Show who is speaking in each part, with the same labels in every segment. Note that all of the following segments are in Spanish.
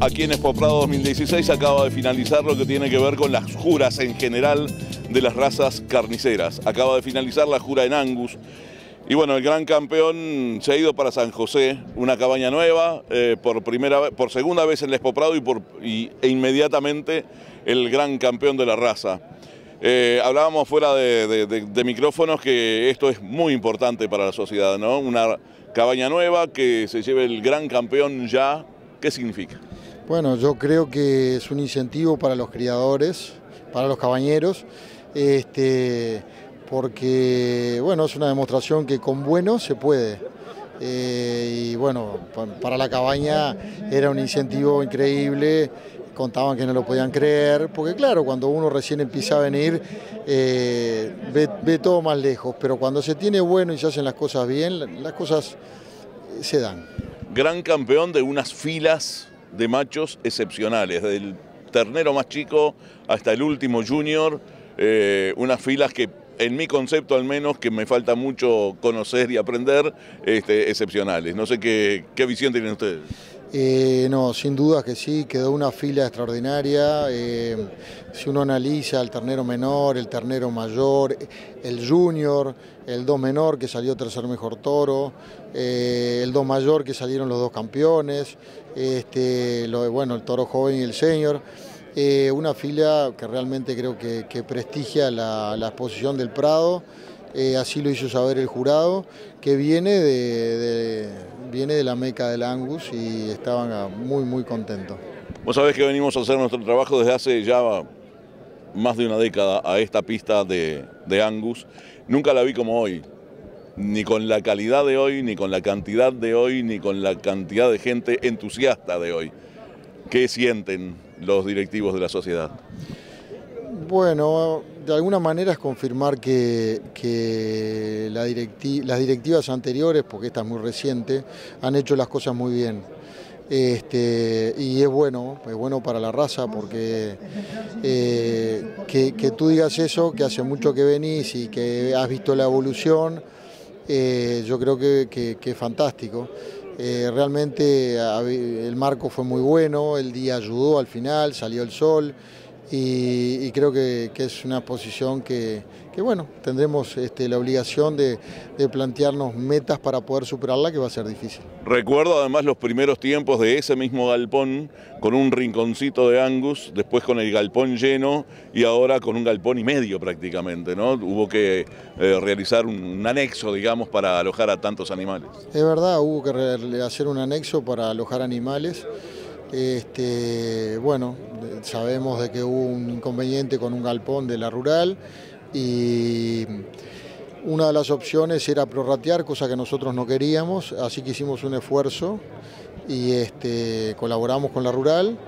Speaker 1: aquí en Expo Prado 2016 acaba de finalizar lo que tiene que ver con las juras en general de las razas carniceras. Acaba de finalizar la jura en Angus. Y bueno, el gran campeón se ha ido para San José, una cabaña nueva, eh, por, primera, por segunda vez en el Expo Prado y, e inmediatamente el gran campeón de la raza. Eh, hablábamos fuera de, de, micrófonos que esto es muy importante para la sociedad, ¿no? Una cabaña nueva que se lleve el gran campeón ya ¿Qué significa?
Speaker 2: Bueno, yo creo que es un incentivo para los criadores, para los cabañeros, este, porque bueno, es una demostración que con bueno se puede. Eh, y bueno, para la cabaña era un incentivo increíble, contaban que no lo podían creer, porque claro, cuando uno recién empieza a venir, eh, ve, ve, todo más lejos, pero cuando se tiene bueno y se hacen las cosas bien, las cosas se dan
Speaker 1: gran campeón de unas filas de machos excepcionales, del ternero más chico hasta el último junior, eh, unas filas que en mi concepto al menos, que me falta mucho conocer y aprender, este, excepcionales. No sé qué, qué visión tienen ustedes.
Speaker 2: Eh, no, sin duda que sí, quedó una fila extraordinaria. Eh, si uno analiza el ternero menor, el ternero mayor, el junior, el dos menor que salió tercer mejor toro, eh, el dos mayor que salieron los dos campeones, este, lo, bueno, el toro joven y el senior. una fila que realmente creo que, prestigia la, exposición del Prado. Así lo hizo saber el jurado, que viene de viene de la meca del Angus y estaban muy, muy contentos.
Speaker 1: Vos sabés que venimos a hacer nuestro trabajo desde hace ya más de una década a esta pista de, de Angus. Nunca la vi como hoy, ni con la calidad de hoy, ni con la cantidad de hoy, ni con la cantidad de gente entusiasta de hoy. ¿Qué sienten los directivos de la sociedad?
Speaker 2: Bueno, de alguna manera es confirmar que, las directivas anteriores, porque esta es muy reciente, han hecho las cosas muy bien. Este, y es bueno, es bueno para la raza porque eh, que, tú digas eso, que hace mucho que venís y que has visto la evolución, eh, yo creo que, es fantástico. Eh, realmente el marco fue muy bueno, el día ayudó al final, salió el sol y, creo que, es una posición que, bueno, tendremos este, la obligación de, plantearnos metas para poder superarla, que va a ser difícil.
Speaker 1: Recuerdo además los primeros tiempos de ese mismo galpón, con un rinconcito de Angus, después con el galpón lleno y ahora con un galpón y medio prácticamente, ¿no? Hubo que eh, realizar un, anexo, digamos, para alojar a tantos animales.
Speaker 2: Es verdad, hubo que hacer un anexo para alojar animales. Este, bueno, sabemos de que hubo un inconveniente con un galpón de la rural y una de las opciones era prorratear, cosa que nosotros no queríamos, así que hicimos un esfuerzo y este, colaboramos con la rural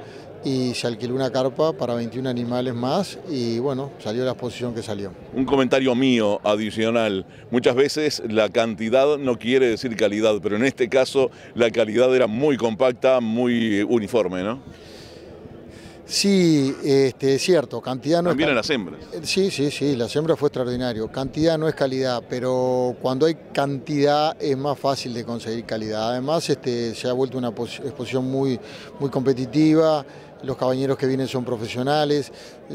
Speaker 2: y se alquiló una carpa para 21 animales más y bueno, salió la exposición que salió.
Speaker 1: Un comentario mío adicional, muchas veces la cantidad no quiere decir calidad, pero en este caso la calidad era muy compacta, muy uniforme, ¿no?
Speaker 2: Sí, este, es cierto, cantidad no
Speaker 1: También en las hembras.
Speaker 2: Sí, sí, sí, la hembra fue extraordinario. Cantidad no es calidad, pero cuando hay cantidad es más fácil de conseguir calidad. Además, este, se ha vuelto una exposición muy, muy competitiva los cabañeros que vienen son profesionales,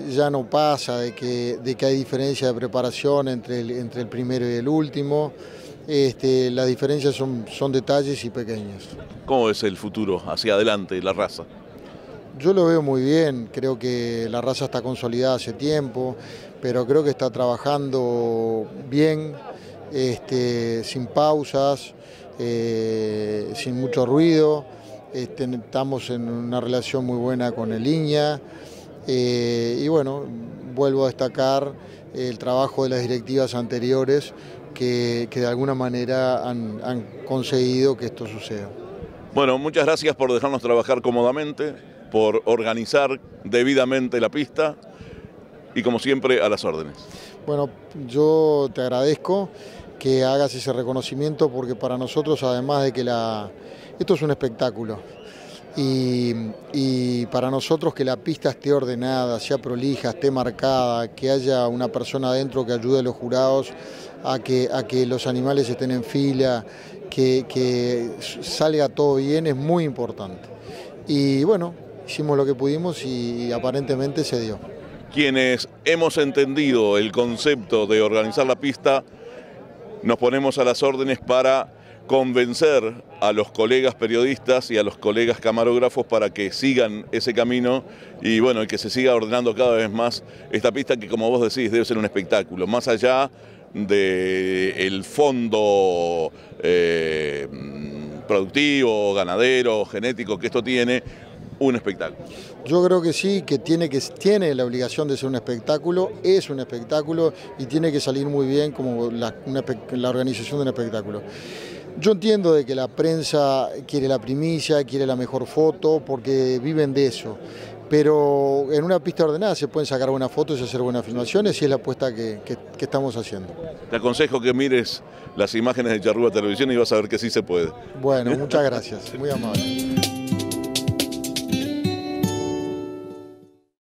Speaker 2: ya no pasa de que, de que hay diferencia de preparación entre el, entre el primero y el último. Este, las diferencias son, son detalles y pequeños.
Speaker 1: ¿Cómo es el futuro hacia adelante, la raza?
Speaker 2: Yo lo veo muy bien, creo que la raza está consolidada hace tiempo, pero creo que está trabajando bien, este, sin pausas, eh, sin mucho ruido. Este, estamos en una relación muy buena con el IñA eh, y bueno, vuelvo a destacar el trabajo de las directivas anteriores que, de alguna manera han conseguido que esto suceda.
Speaker 1: Bueno, muchas gracias por dejarnos trabajar cómodamente, por organizar debidamente la pista y como siempre a las órdenes.
Speaker 2: Bueno, yo te agradezco que hagas ese reconocimiento porque para nosotros además de que la esto es un espectáculo. Y, para nosotros que la pista esté ordenada, sea prolija, esté marcada, que haya una persona adentro que ayude a los jurados a que, a que los animales estén en fila, que, que salga todo bien, es muy importante. Y bueno, hicimos lo que pudimos y aparentemente se dio.
Speaker 1: Quienes hemos entendido el concepto de organizar la pista, nos ponemos a las órdenes para convencer a los colegas periodistas y a los colegas camarógrafos para que sigan ese camino y bueno, que se siga ordenando cada vez más esta pista que como vos decís debe ser un espectáculo, más allá del fondo eh, productivo, ganadero, genético que esto tiene, un espectáculo.
Speaker 2: Yo creo que sí, que tiene, que tiene la obligación de ser un espectáculo, es un espectáculo y tiene que salir muy bien como la, la organización de un espectáculo. Yo entiendo de que la prensa quiere la primicia, quiere la mejor foto, porque viven de eso. Pero en una pista ordenada se pueden sacar buenas fotos y hacer buenas filmaciones y es la apuesta que, que estamos haciendo.
Speaker 1: Te aconsejo que mires las imágenes de Charrúa Televisión y vas a ver que sí se puede.
Speaker 2: Bueno, muchas gracias, muy amable.